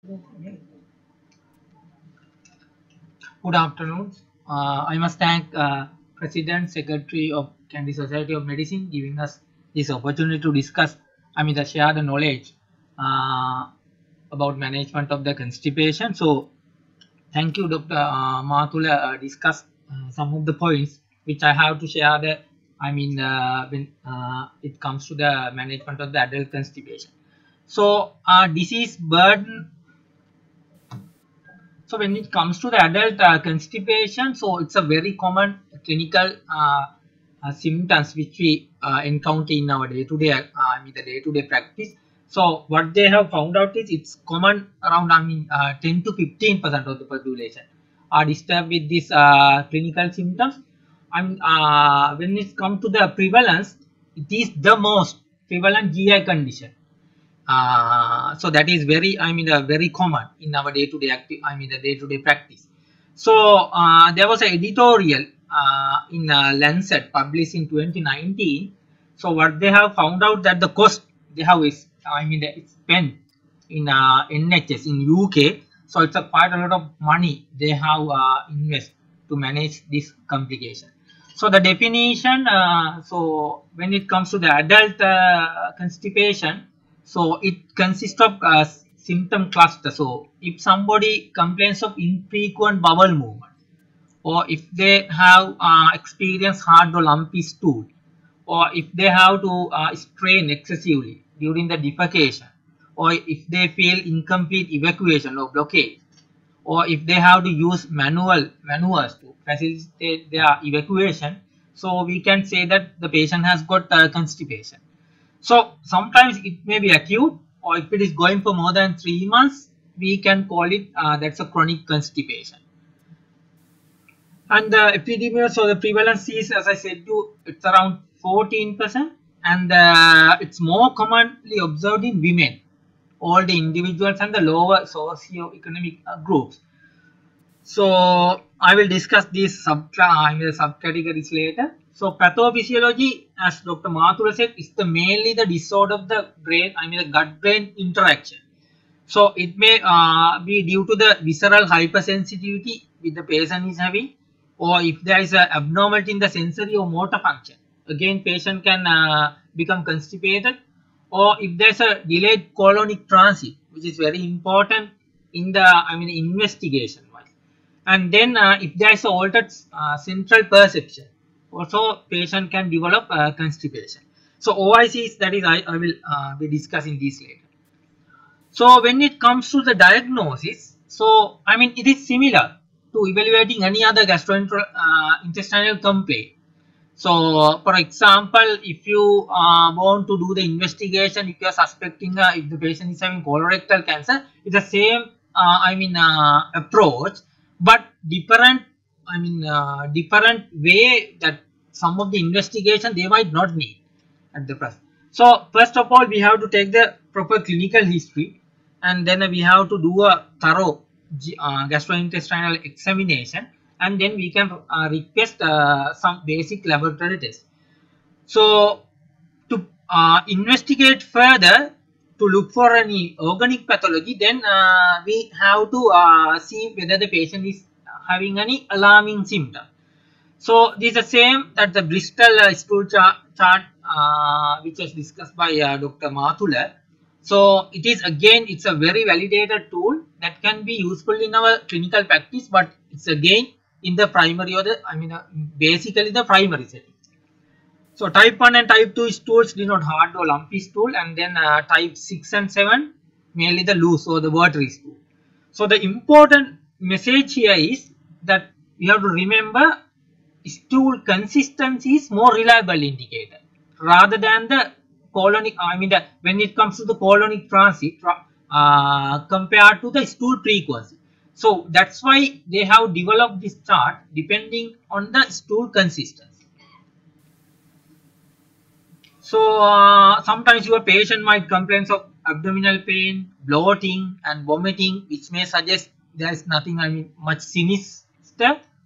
Good afternoon. Uh, I must thank uh, President, Secretary of Kandy Society of Medicine giving us this opportunity to discuss, I mean, the share the knowledge uh, about management of the constipation. So, thank you, Dr. Uh, Mathula, uh, discuss uh, some of the points which I have to share the, I mean, uh, when uh, it comes to the management of the adult constipation. So, disease burden so when it comes to the adult uh, constipation, so it's a very common clinical uh, uh, symptoms which we uh, encounter in our day-to-day, -day, I mean the day-to-day -day practice. So what they have found out is it's common around I mean uh, 10 to 15 percent of the population are disturbed with these uh, clinical symptoms. I And when it comes to the prevalence, it is the most prevalent GI condition uh, so that is very i mean uh, very common in our day to day active i mean the day to day practice. So uh, there was an editorial uh, in uh, lancet published in 2019 so what they have found out that the cost they have is i mean it's spent in nhs in uk so it's a quite a lot of money they have invest to manage this complication. So the definition so when it comes to the adult constipation so it consists of a symptom cluster. So if somebody complains of infrequent bowel movement or if they have uh, experienced hard or lumpy stool or if they have to uh, strain excessively during the defecation or if they feel incomplete evacuation or blockade or if they have to use manual maneuvers to facilitate their evacuation so we can say that the patient has got uh, constipation so sometimes it may be acute or if it is going for more than three months, we can call it uh, that's a chronic constipation. And the epidemiology, so the prevalence is as I said to it's around 14% and uh, it's more commonly observed in women, all the individuals and the lower socio-economic uh, groups. So I will discuss these sub subcategories later. So pathophysiology, as Dr. Mathura said, is the mainly the disorder of the brain, I mean the gut-brain interaction. So it may uh, be due to the visceral hypersensitivity with the patient is having or if there is a abnormality in the sensory or motor function. Again, patient can uh, become constipated or if there is a delayed colonic transit, which is very important in the, I mean, investigation. And then uh, if there is a altered uh, central perception, also patient can develop uh, constipation. So OICs that is I, I will uh, be discussing this later. So when it comes to the diagnosis, so I mean it is similar to evaluating any other gastrointestinal uh, complaint. So for example, if you uh, want to do the investigation, if you are suspecting uh, if the patient is having colorectal cancer, it's the same uh, I mean approach, but different I mean, uh, different way that some of the investigation they might not need at the present. So first of all, we have to take the proper clinical history and then we have to do a thorough uh, gastrointestinal examination and then we can uh, request uh, some basic laboratory tests. So to uh, investigate further to look for any organic pathology then uh, we have to uh, see whether the patient is having any alarming symptom. So this is the same that the Bristol uh, stool chart, uh, which was discussed by uh, Dr. Mathula. So it is again it's a very validated tool that can be useful in our clinical practice but it's again in the primary or the I mean uh, basically the primary setting. So type 1 and type 2 stools denote hard or lumpy stool and then uh, type 6 and 7 mainly the loose or the watery stool. So the important message here is that you have to remember stool consistency is more reliable indicator rather than the colonic I mean the, when it comes to the colonic transit uh, compared to the stool frequency. So that's why they have developed this chart depending on the stool consistency. So uh, sometimes your patient might complain of abdominal pain, bloating and vomiting which may suggest there is nothing I mean much sinister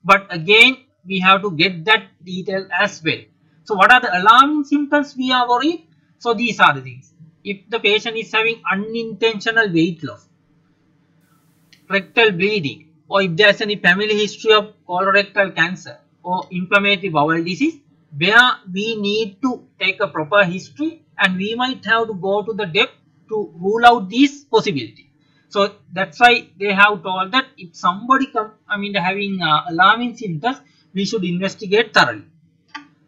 but again we have to get that detail as well. So what are the alarming symptoms we are worried? So these are the things. If the patient is having unintentional weight loss rectal bleeding or if there's any family history of colorectal cancer or inflammatory bowel disease where we need to take a proper history and we might have to go to the depth to rule out these possibilities. So that's why they have told that if somebody come, I mean having uh, alarming symptoms, we should investigate thoroughly.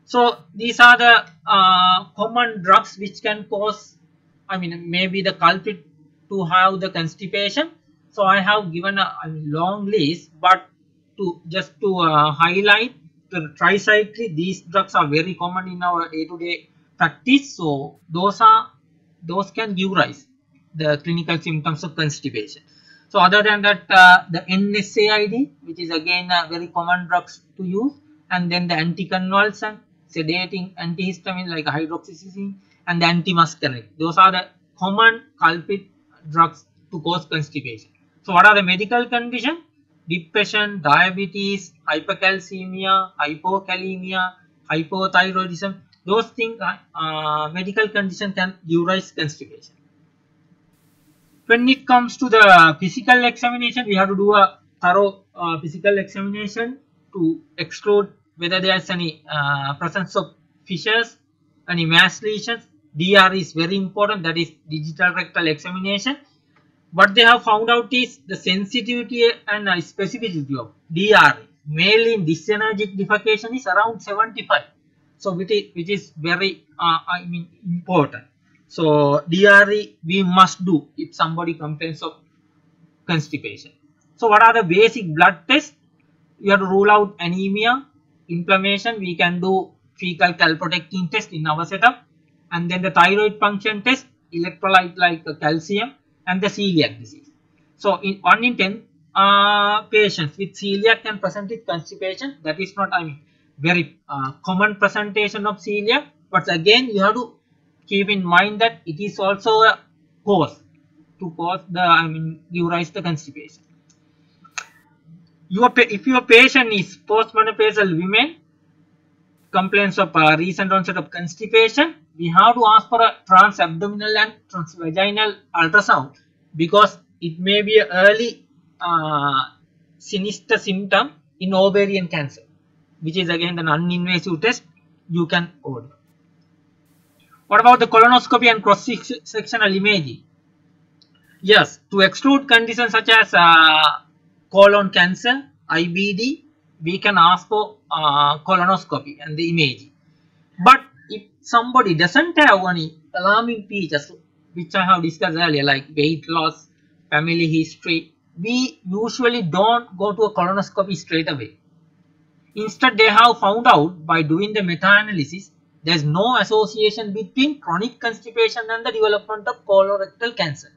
So these are the uh, common drugs which can cause, I mean maybe the culprit to have the constipation. So I have given a, a long list, but to just to uh, highlight the tricyclic, these drugs are very common in our day-to-day -day practice. So those are those can give rise the clinical symptoms of constipation. So other than that, uh, the NSAID, which is again a very common drugs to use, and then the anticonvulsant, sedating antihistamine like hydroxyzine, and the antimuscarinic. Those are the common culprit drugs to cause constipation. So what are the medical conditions? depression, diabetes, hypercalcemia, hypokalemia, hypothyroidism, those things, uh, uh, medical condition can give rise constipation. When it comes to the physical examination, we have to do a thorough uh, physical examination to exclude whether there is any uh, presence of fissures, any mass lesions. DR is very important, that is digital rectal examination. What they have found out is the sensitivity and uh, specificity of dr male in dyssynergic defecation is around 75 so which is, which is very uh, I mean important so DRE we must do if somebody complains of constipation so what are the basic blood tests you have to rule out anemia inflammation we can do fecal calprotectin test in our setup and then the thyroid function test electrolyte like calcium and the celiac disease. So, in 1 in 10 uh, patients with celiac can present with constipation. That is not, I mean, very uh, common presentation of celiac. But again, you have to keep in mind that it is also a cause to cause the, I mean, give rise to constipation. Your, if your patient is postmenopausal women, complaints of uh, recent onset of constipation, we have to ask for a transabdominal and transvaginal ultrasound because it may be an early uh, sinister symptom in ovarian cancer which is again an non-invasive test you can order. What about the colonoscopy and cross-sectional imaging? Yes, to exclude conditions such as uh, colon cancer, IBD, we can ask for uh, colonoscopy and the imaging. But if somebody doesn't have any alarming features which I have discussed earlier like weight loss, family history, we usually don't go to a colonoscopy straight away. Instead, they have found out by doing the meta-analysis there is no association between chronic constipation and the development of colorectal cancer.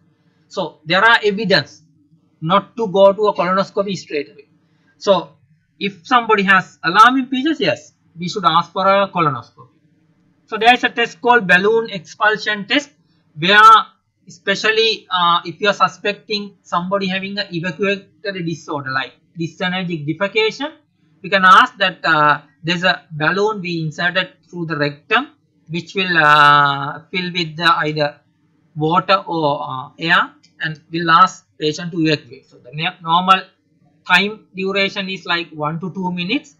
So, there are evidence not to go to a colonoscopy straight away. So, if somebody has alarming features, yes, we should ask for a colonoscopy. So there is a test called balloon expulsion test where especially uh, if you are suspecting somebody having an evacuatory disorder like dyssynergic defecation, we can ask that uh, there's a balloon we inserted through the rectum which will uh, fill with the either water or uh, air and will ask patient to evacuate. So the normal time duration is like 1 to 2 minutes.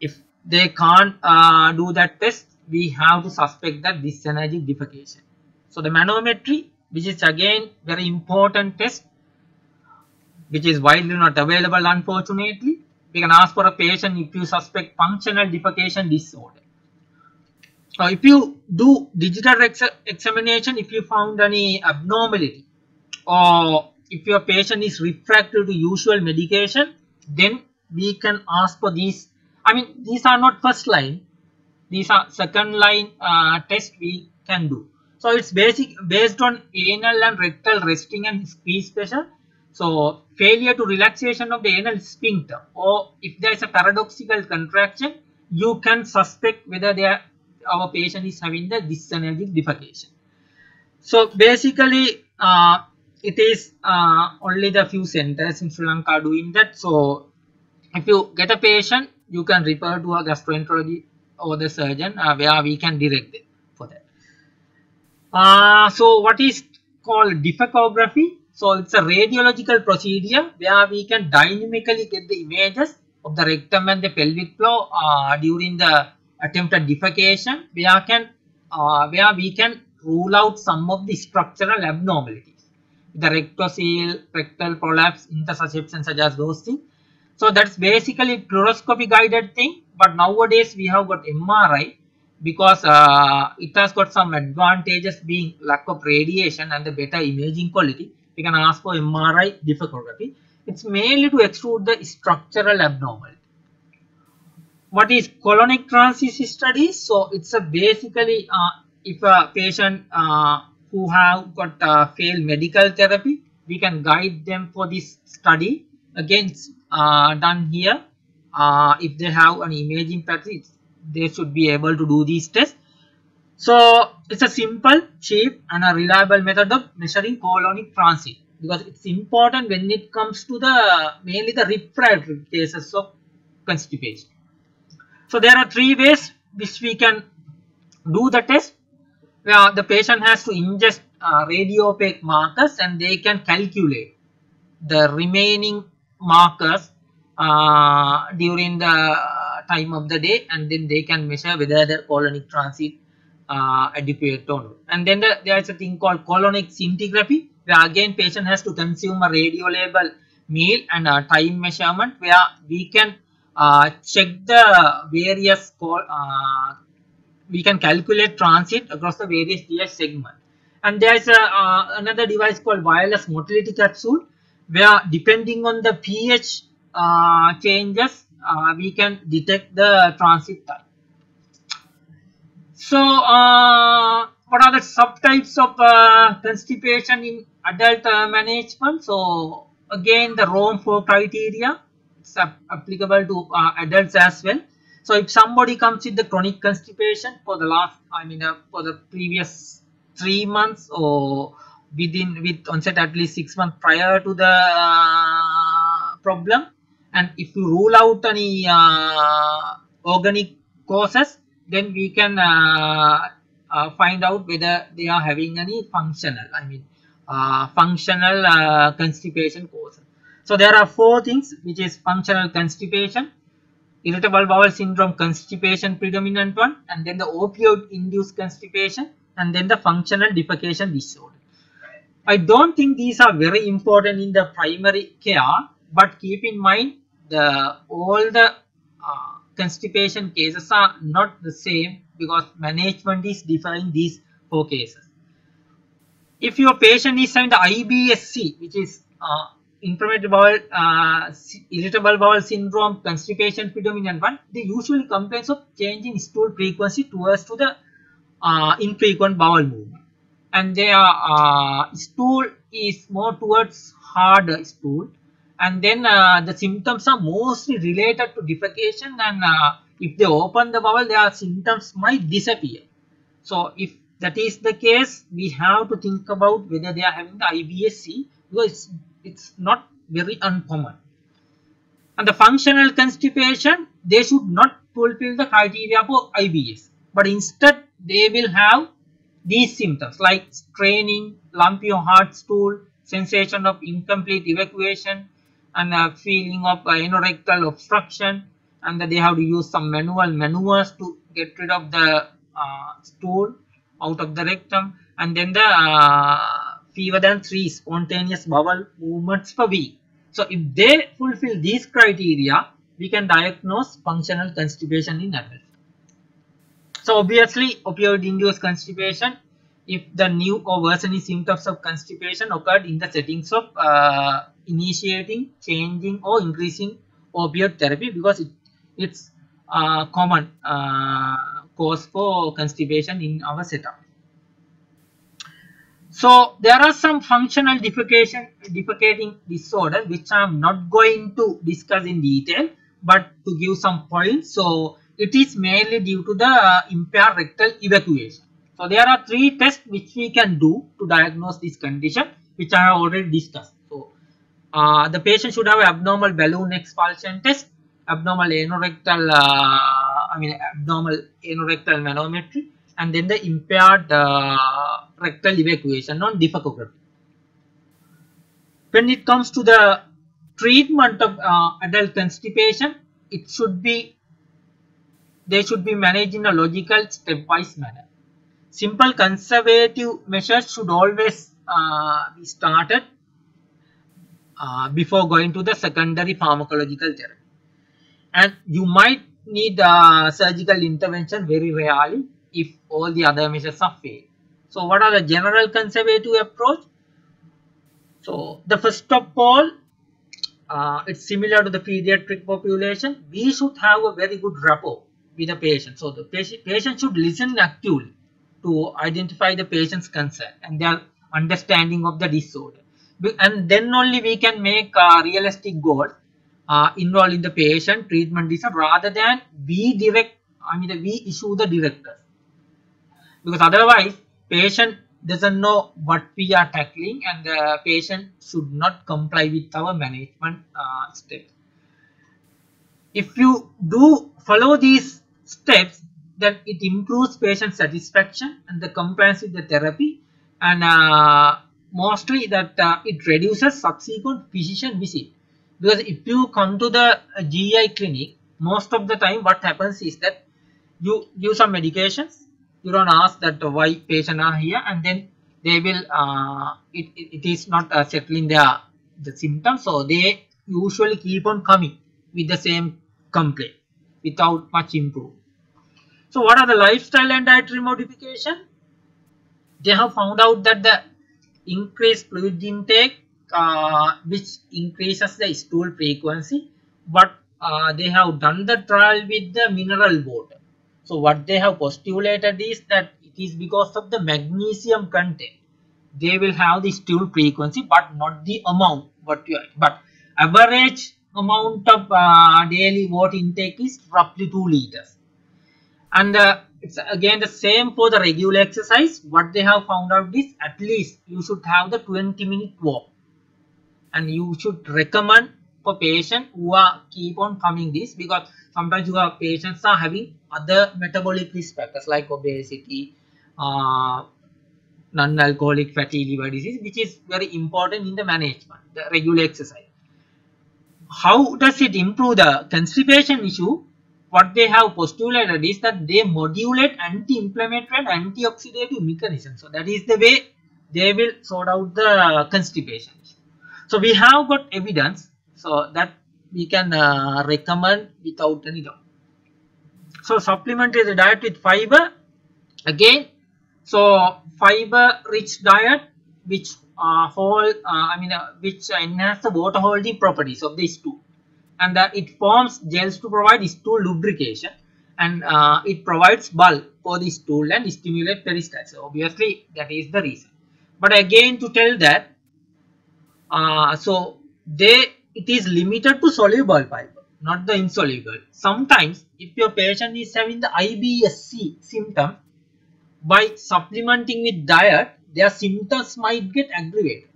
If they can't uh, do that test, we have to suspect that this dyssynergic defecation. So the manometry which is again very important test which is widely not available unfortunately. We can ask for a patient if you suspect functional defecation disorder. So if you do digital ex examination if you found any abnormality or if your patient is refractory to usual medication then we can ask for these I mean these are not first line these are second line uh, test we can do. So it's basic based on anal and rectal resting and squeeze pressure. So failure to relaxation of the anal sphincter or if there is a paradoxical contraction, you can suspect whether they are, our patient is having the dyssynergic defecation. So basically uh, it is uh, only the few centers in Sri Lanka doing that. So if you get a patient, you can refer to a gastroenterology or the surgeon uh, where we can direct them for that. Uh, so what is called defecography? So it's a radiological procedure where we can dynamically get the images of the rectum and the pelvic floor uh, during the attempted defecation where can uh, where we can rule out some of the structural abnormalities. The rectocele, rectal prolapse, intussusception such as those things. So that's basically fluoroscopy guided thing but nowadays we have got MRI because uh, it has got some advantages being lack of radiation and the better imaging quality we can ask for MRI defecography. It's mainly to exclude the structural abnormality. What is colonic transit studies? So it's a basically uh, if a patient uh, who have got uh, failed medical therapy, we can guide them for this study. Again, uh, done here. Uh, if they have an imaging practice, they should be able to do these tests. So it's a simple, cheap and a reliable method of measuring colonic transit because it's important when it comes to the mainly the refractory cases of constipation. So there are three ways which we can do the test. Where the patient has to ingest uh, radiopaque markers and they can calculate the remaining markers uh, during the time of the day and then they can measure whether the colonic transit uh, or not. And then the, there is a thing called colonic scintigraphy where again patient has to consume a radio label meal and a time measurement where we can uh, check the various uh, we can calculate transit across the various GI segments. And there is a, uh, another device called wireless motility capsule where depending on the pH uh, changes uh, we can detect the transit time. So, uh, what are the subtypes of uh, constipation in adult uh, management? So, again, the Rome 4 criteria is applicable to uh, adults as well. So, if somebody comes with the chronic constipation for the last, I mean, uh, for the previous three months or within with onset at least six months prior to the uh, problem, and if you rule out any organic causes, then we can uh, uh, find out whether they are having any functional, I mean, uh, functional constipation cause. So there are four things which is functional constipation, irritable bowel syndrome constipation predominant one, and then the opioid induced constipation, and then the functional defecation disorder. I don't think these are very important in the primary care, but keep in mind the all the uh, constipation cases are not the same because management is different these four cases. If your patient is having the IBSC, which is uh, inflammatory bowel, uh, irritable bowel syndrome, constipation predominant one, they usually complains of changing stool frequency towards to the uh, infrequent bowel movement. And their uh, stool is more towards harder stool and then uh, the symptoms are mostly related to defecation and uh, if they open the bowel their symptoms might disappear. So if that is the case we have to think about whether they are having the IBSC because it's, it's not very uncommon. And the functional constipation they should not fulfill the criteria for IBS but instead they will have these symptoms like straining, lumpy or hard stool, sensation of incomplete evacuation, and a feeling of uh, anorectal obstruction and that they have to use some manual maneuvers to get rid of the uh, stool out of the rectum and then the uh, fewer than three spontaneous bowel movements per week. So if they fulfill these criteria, we can diagnose functional constipation in adults. So obviously opioid-induced constipation, if the new or worsening symptoms of constipation occurred in the settings of uh, initiating, changing or increasing opioid therapy because it, it's a common uh, cause for constipation in our setup. So there are some functional defecation, defecating disorders which I am not going to discuss in detail but to give some points. So it is mainly due to the uh, impaired rectal evacuation. So there are three tests which we can do to diagnose this condition which I have already discussed. Uh, the patient should have abnormal balloon expulsion test, abnormal anorectal, uh, I mean abnormal anorectal manometry and then the impaired uh, rectal evacuation on defecography. when it comes to the treatment of uh, adult constipation, it should be they should be managed in a logical stepwise manner. Simple conservative measures should always uh, be started uh, before going to the secondary pharmacological therapy. And you might need uh, surgical intervention very rarely if all the other measures are failed. So what are the general conservative approach? So the first of all, uh, it's similar to the pediatric population. We should have a very good rapport with the patient. So the patient, patient should listen actively to identify the patient's concern and their understanding of the disorder. And then only we can make a realistic goal uh, involving the patient treatment decision rather than we direct, I mean we issue the directives. Because otherwise patient doesn't know what we are tackling and the patient should not comply with our management uh, steps. If you do follow these steps, then it improves patient satisfaction and the compliance with the therapy and uh, mostly that uh, it reduces subsequent physician visit. Because if you come to the uh, GI clinic, most of the time what happens is that you give some medications you don't ask that why patient are here and then they will uh, it, it is not uh, settling their the symptoms. So they usually keep on coming with the same complaint without much improvement. So what are the lifestyle and dietary modification? They have found out that the increased fluid intake uh, which increases the stool frequency but uh, they have done the trial with the mineral water so what they have postulated is that it is because of the magnesium content. They will have the stool frequency but not the amount what you but average amount of uh, daily water intake is roughly 2 liters. And uh, it's again the same for the regular exercise. What they have found out is at least you should have the 20 minute walk. And you should recommend for patients who are keep on coming this because sometimes your patients are having other metabolic risk factors like obesity, uh, non-alcoholic fatty liver disease, which is very important in the management, the regular exercise. How does it improve the constipation issue? What they have postulated is that they modulate anti-inflammatory and antioxidative mechanism. So that is the way they will sort out the constipation. So we have got evidence so that we can uh, recommend without any doubt. So supplementary the diet with fiber again. So fiber rich diet which uh, hold uh, I mean uh, which enhance the water holding properties of these stool and that it forms gels to provide stool lubrication and uh, it provides bulk for the stool and stimulate peristalsis. So obviously that is the reason. But again to tell that uh, so they it is limited to soluble fiber, not the insoluble. Sometimes if your patient is having the IBS-C symptom, by supplementing with diet, their symptoms might get aggravated.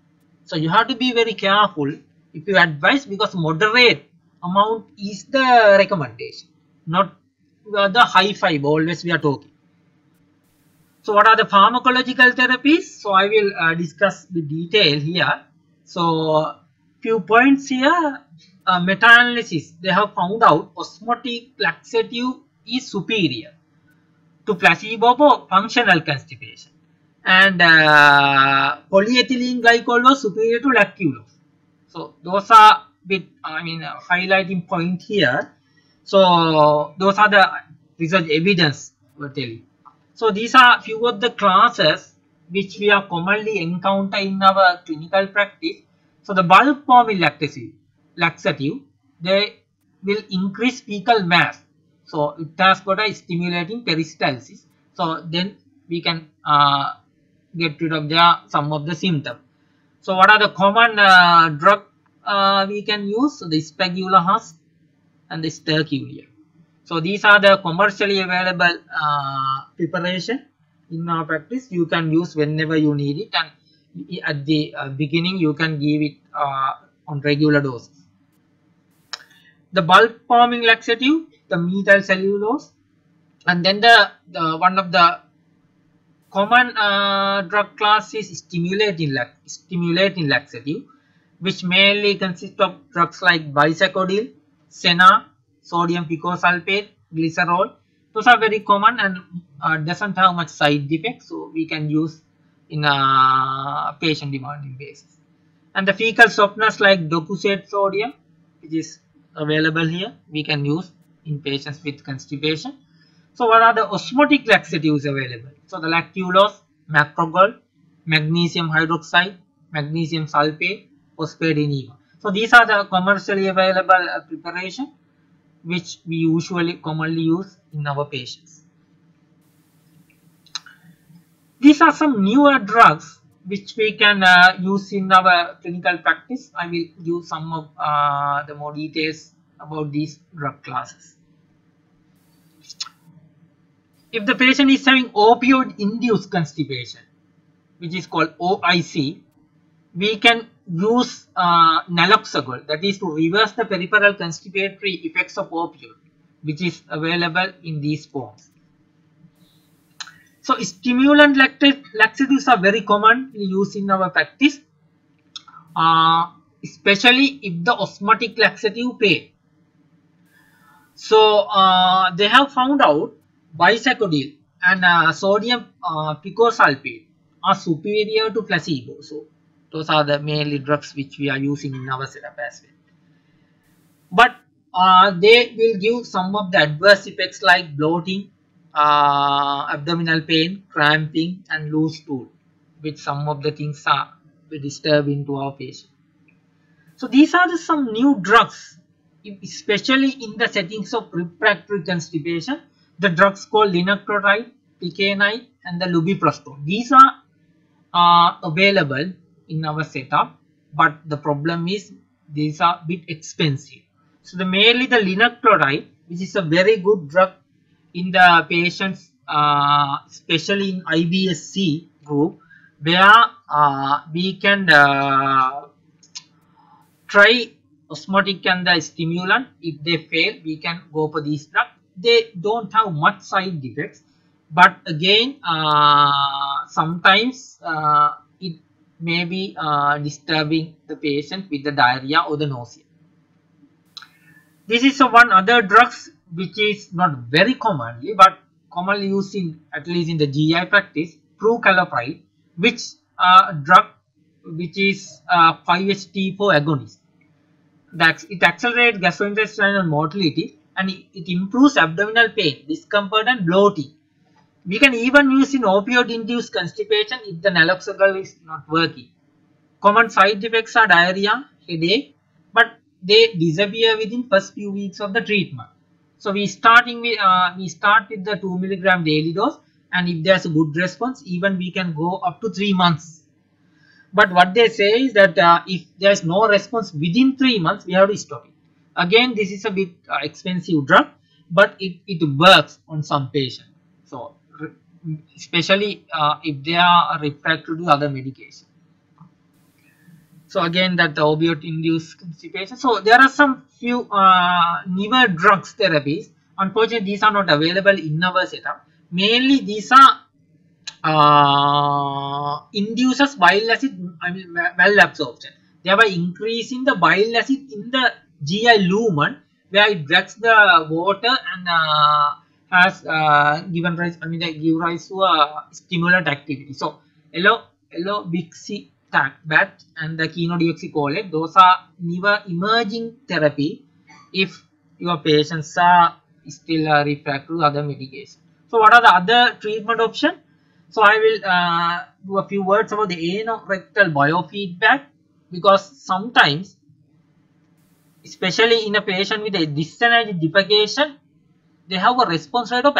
So you have to be very careful if you advise because moderate amount is the recommendation, not the high five always we are talking. So what are the pharmacological therapies? So I will uh, discuss the detail here. So few points here. Uh, meta-analysis, they have found out osmotic laxative is superior to placebo for functional constipation. And uh, polyethylene glycol was superior to lactulose. So those are bit, I mean, uh, highlighting point here. So those are the research evidence we're telling. So these are few of the classes which we are commonly encounter in our clinical practice so the bulk forming laxative, laxative, they will increase fecal mass. So it has got a stimulating peristalsis. So then we can uh, get rid of the some of the symptoms. So what are the common uh, drug uh, we can use? the the husk and the sterculia. So these are the commercially available uh, preparation in our practice. You can use whenever you need it and at the uh, beginning you can give it uh, on regular doses. The bulk forming laxative, the methyl cellulose, and then the, the one of the common uh, drug class is stimulating lax stimulating laxative, which mainly consist of drugs like bisacodyl, senna, sodium picosulfate, glycerol. Those are very common and uh, doesn't have much side effects, so we can use in a patient demanding basis. And the fecal softeners like docusate sodium, which is available here, we can use in patients with constipation. So what are the osmotic laxatives available? So the lactulose, macrogol, magnesium hydroxide, magnesium sulfate, So these are the commercially available uh, preparation which we usually commonly use in our patients. These are some newer drugs which we can uh, use in our clinical practice. I will give some of uh, the more details about these drug classes. If the patient is having opioid induced constipation, which is called OIC, we can use uh, that is to reverse the peripheral constipatory effects of opioid which is available in these forms. So stimulant laxatives are very commonly used in our practice uh, especially if the osmotic laxative fail. So uh, they have found out bisacodyl and uh, sodium uh, picosulfate are superior to placebo. So those are the mainly drugs which we are using in our setup as well. But uh, they will give some of the adverse effects like bloating, uh, abdominal pain, cramping and loose stool which some of the things are disturbing to our patient. So these are the some new drugs especially in the settings of refractory constipation. The drugs called linaclotide, plecanatide and the lubiprostone. These are uh, available in our setup but the problem is these are a bit expensive. So the mainly the linaclotide which is a very good drug in the patients uh, especially in IBS-C group where uh, we can uh, try osmotic and the stimulant if they fail we can go for these drugs they don't have much side effects but again uh, sometimes uh, it may be uh, disturbing the patient with the diarrhea or the nausea. This is one other drugs which is not very commonly but commonly used in at least in the GI practice prucalopride which uh, drug which is uh, 5-HT4 agonist. That it accelerates gastrointestinal motility and it, it improves abdominal pain discomfort and bloating we can even use in opioid-induced constipation if the naloxone is not working. Common side effects are diarrhea, headache, but they disappear within first few weeks of the treatment. So we starting with uh, we start with the 2 milligram daily dose, and if there's a good response, even we can go up to three months. But what they say is that uh, if there's no response within three months, we have to stop it. Again, this is a bit uh, expensive drug, but it, it works on some patients. So especially uh, if they are refractory to do other medication. So again that the opioid induced constipation. So there are some few uh, newer drugs therapies. Unfortunately these are not available in our setup. Mainly these are uh, induces bile acid I mean malabsorption. Thereby increasing the bile acid in the GI lumen where it drags the water and uh, has uh, given rise, I mean, they give rise to a stimulant activity. So, yellow, yellow Bixi bat and the chenodeoxycholate, those are newer emerging therapy if your patients are still uh, refractory to other medication. So, what are the other treatment options? So, I will uh, do a few words about the anorectal biofeedback because sometimes, especially in a patient with a dyssynergic defecation, they have a response rate of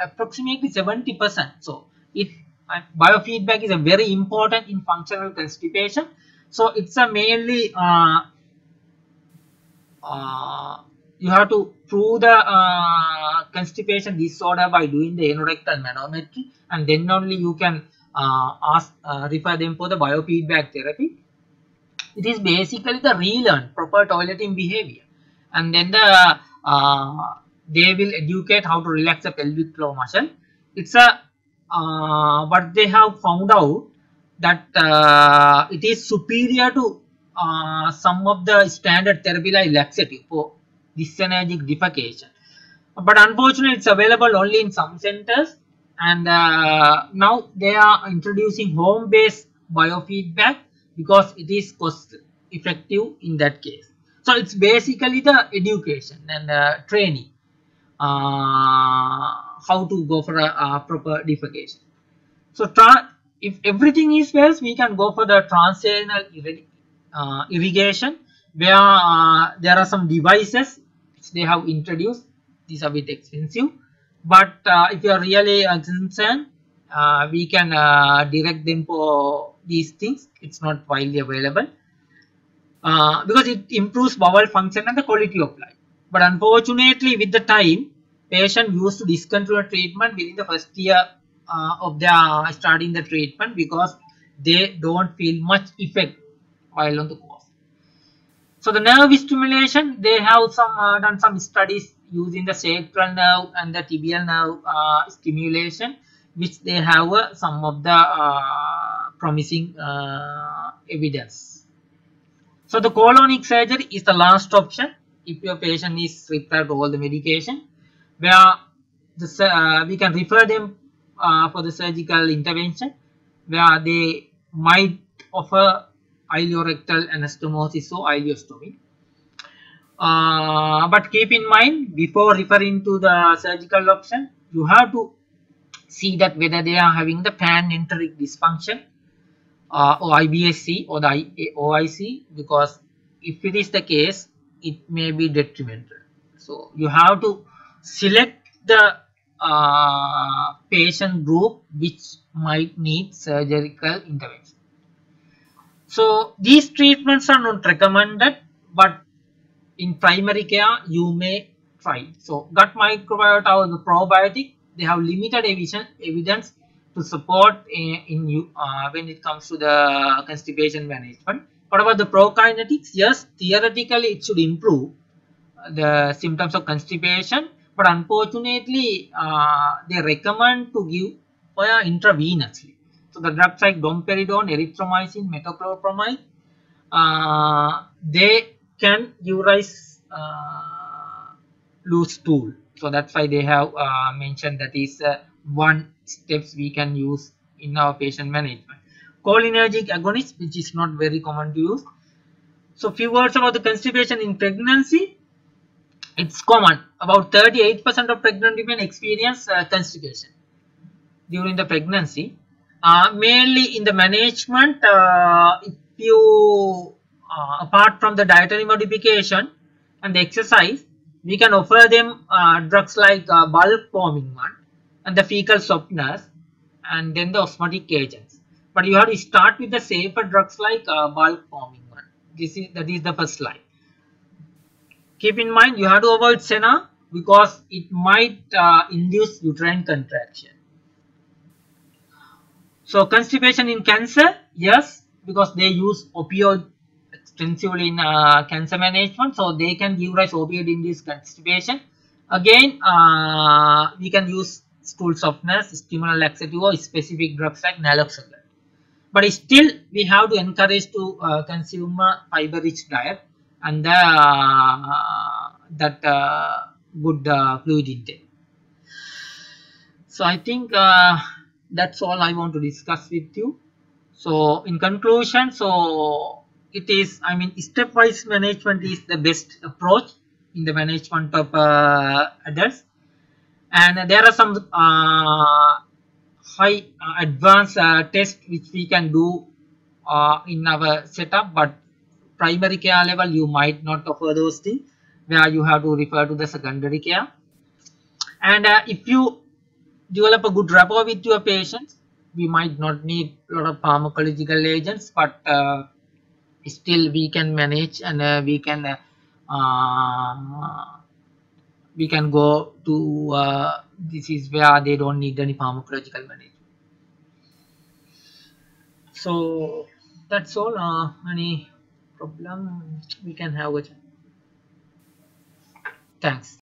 approximately 70%. So, it uh, biofeedback is a very important in functional constipation. So, it's a mainly uh, uh, you have to prove the uh, constipation disorder by doing the anorectal manometry and then only you can uh, ask uh, refer them for the biofeedback therapy. It is basically the relearn proper toileting behavior and then the they will educate how to relax the pelvic floor muscle. It's a uh, but they have found out that uh, it is superior to uh, some of the standard therapy like laxative for dyssynergic defecation. But unfortunately, it's available only in some centers. And uh, now they are introducing home-based biofeedback because it is cost effective in that case. So it's basically the education and uh, training how to go for a, proper defecation. So if everything is well, we can go for the transanal uh, irrigation where uh, there are some devices which they have introduced. These are a bit expensive, but uh, if you are really concerned, uh, we can uh, direct them for these things. It's not widely available uh, because it improves bowel function and the quality of life. But unfortunately, with the time, patient used to discontinue treatment within the first year uh, of their starting the treatment because they don't feel much effect while on the course. So the nerve stimulation, they have some uh, done some studies using the sacral nerve and the tibial nerve uh, stimulation, which they have uh, some of the uh, promising uh, evidence. So the colonic surgery is the last option if your patient is required all the medication, where the, uh, we can refer them for the surgical intervention, where they might offer ileorectal anastomosis or ileostomy. Uh, but keep in mind before referring to the surgical option, you have to see that whether they are having the panenteric dysfunction uh, or IBS-C or the OIC because if it is the case, it may be detrimental. So you have to select the uh, patient group which might need surgical intervention. So these treatments are not recommended, but in primary care you may try. So gut microbiota or the probiotic, they have limited evidence to support in, in uh, when it comes to the constipation management. What about the prokinetics? Yes, theoretically it should improve the symptoms of constipation, but unfortunately uh, they recommend to give via intravenously. So the drugs like domperidone, erythromycin, metoclopramide, uh, they can urize uh, loose stool. So that's why they have uh, mentioned that is uh, one steps we can use in our patient management. Cholinergic agonist, which is not very common to use. So few words about the constipation in pregnancy. It's common. About 38% of pregnant women experience uh, constipation during the pregnancy. Uh, mainly in the management uh, if you uh, apart from the dietary modification and the exercise we can offer them uh, drugs like uh, bulk forming one and the fecal softeners and then the osmotic agents. But you have to start with the safer drugs like bulk forming one. This is that is the first slide keep in mind you have to avoid senna because it might induce uterine contraction so constipation in cancer, yes, because they use opioid extensively in uh, cancer management, so they can give rise opioid induced constipation. Again, uh, we can use stool softness, stimulant laxative or specific drugs like naloxone. But still, we have to encourage to uh, consume fiber-rich diet and uh, that uh, good uh, fluid intake. So I think that's all I want to discuss with you. So in conclusion, so it is, I mean, stepwise management is the best approach in the management of uh, adults. And there are some uh, high uh, advanced uh, tests which we can do uh, in our setup, but primary care level you might not offer those things where you have to refer to the secondary care. And uh, if you develop a good rapport with your patients. We might not need a lot of pharmacological agents, but uh, still we can manage and uh, we can uh, uh we can go to uh, this is where they don't need any pharmacological management. So that's all. Uh, any problem we can have chat. Thanks.